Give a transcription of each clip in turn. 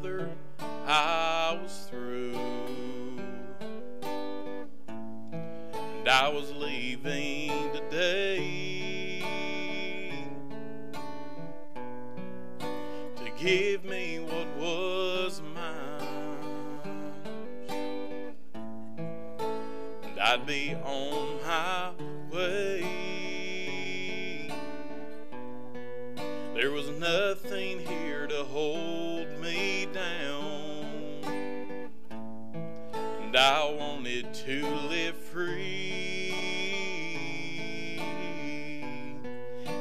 Father, I was through. And I was leaving today to give me what was mine. And I'd be on my way. There was nothing here me down. And I wanted to live free.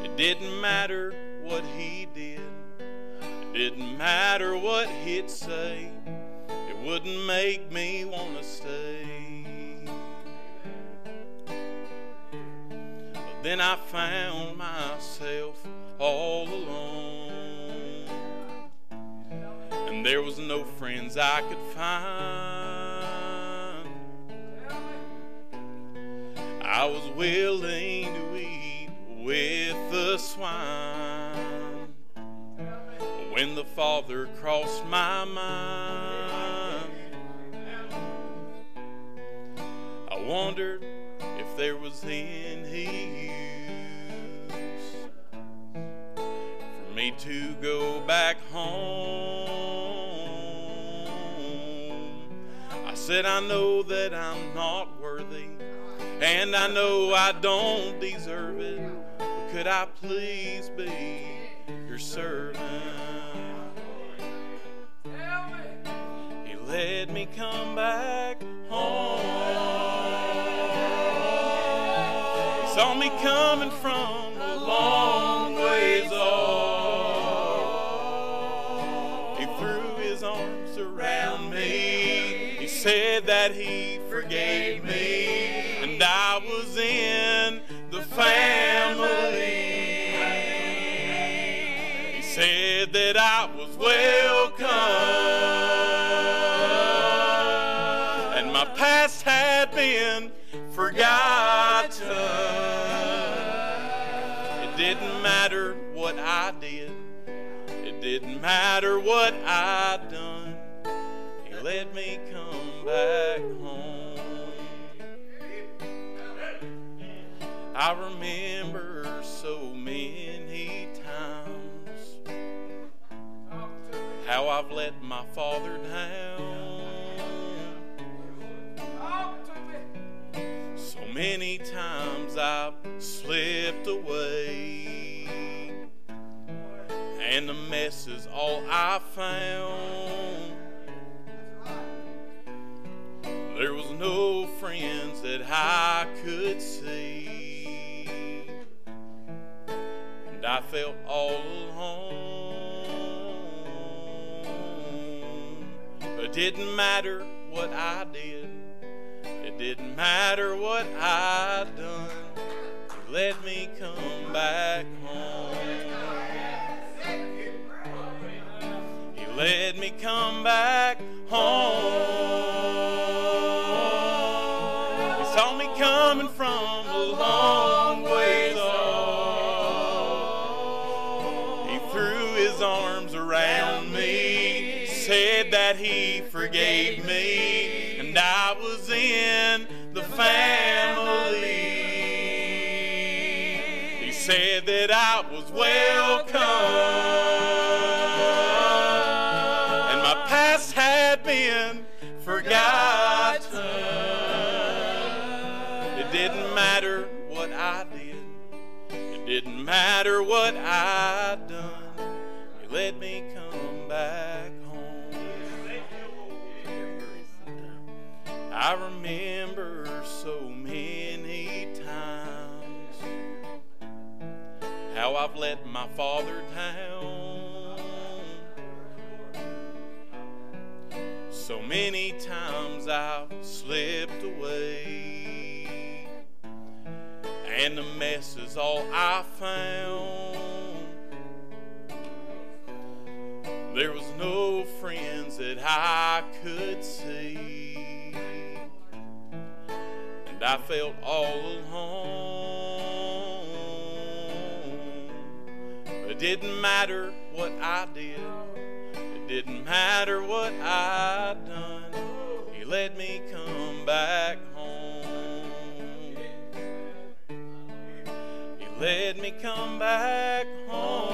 It didn't matter what he did, it didn't matter what he'd say, it wouldn't make me want to stay. But then I found myself all alone. There was no friends I could find. I was willing to eat with the swine. When the Father crossed my mind, I wondered if there was any use for me to go back home. Said, I know that I'm not worthy, and I know I don't deserve it. But could I please be your servant? He let me come back home. He saw me coming from a long said that he forgave me, and I was in the family. He said that I was welcome, and my past had been forgotten. It didn't matter what I did, it didn't matter what I'd done. He let me come back home. I remember so many times how I've let my father down. So many times I've slipped away, and the mess is all I found. Friends that I could see, and I felt all alone. It didn't matter what I did. It didn't matter what I'd done. Let me come back home. Let me come back said that he forgave me, and I was in the family. He said that I was welcome, and my past had been forgotten. It didn't matter what I did, it didn't matter what I'd done. He let me come back I remember so many times how I've let my father down. So many times I've slipped away, and the mess is all I found. There was no friends that I could see, and I felt all alone. It didn't matter what I did, it didn't matter what I'd done, He let me come back home. He let me come back home.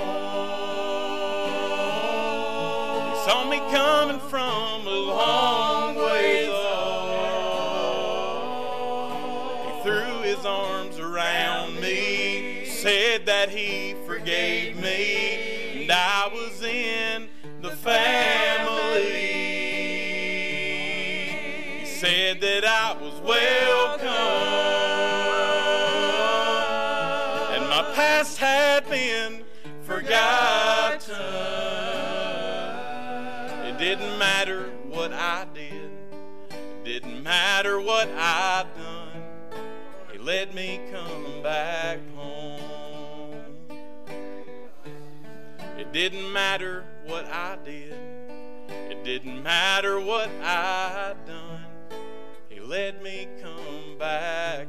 He saw me coming from a said that he forgave me, and I was in the family. He said that I was welcome, and my past had been forgotten. It didn't matter what I did, it didn't matter what I'd done. He let me come back didn't matter what I did. It didn't matter what I'd done. He let me come back